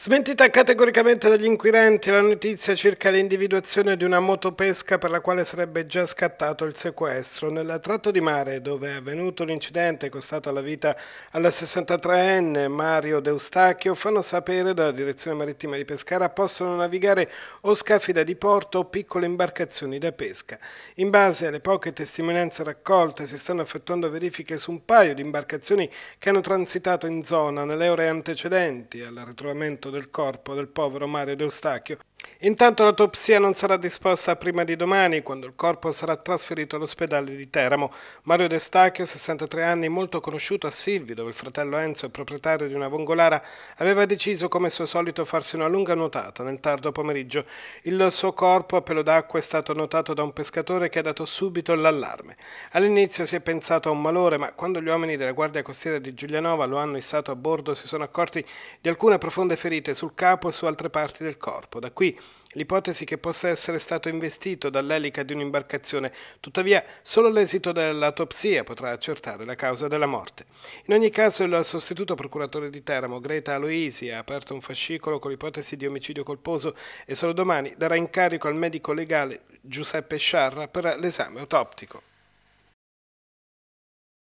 Smentita categoricamente dagli inquirenti la notizia circa l'individuazione di una motopesca per la quale sarebbe già scattato il sequestro. Nel tratto di mare dove è avvenuto l'incidente costato la vita alla 63enne Mario Deustachio fanno sapere dalla direzione marittima di Pescara possono navigare o scafi da diporto o piccole imbarcazioni da pesca. In base alle poche testimonianze raccolte si stanno effettuando verifiche su un paio di imbarcazioni che hanno transitato in zona nelle ore antecedenti al ritrovamento del corpo del povero Mario Deustachio Intanto l'autopsia non sarà disposta prima di domani, quando il corpo sarà trasferito all'ospedale di Teramo. Mario De Stacchio, 63 anni, molto conosciuto a Silvi, dove il fratello Enzo è proprietario di una vongolara, aveva deciso come suo solito farsi una lunga nuotata nel tardo pomeriggio. Il suo corpo a pelo d'acqua è stato notato da un pescatore che ha dato subito l'allarme. All'inizio si è pensato a un malore, ma quando gli uomini della Guardia Costiera di Giulianova lo hanno issato a bordo si sono accorti di alcune profonde ferite sul capo e su altre parti del corpo. Da qui l'ipotesi che possa essere stato investito dall'elica di un'imbarcazione, tuttavia solo l'esito dell'autopsia potrà accertare la causa della morte. In ogni caso il sostituto procuratore di Teramo, Greta Aloisi, ha aperto un fascicolo con l'ipotesi di omicidio colposo e solo domani darà incarico al medico legale Giuseppe Sciarra per l'esame autoptico.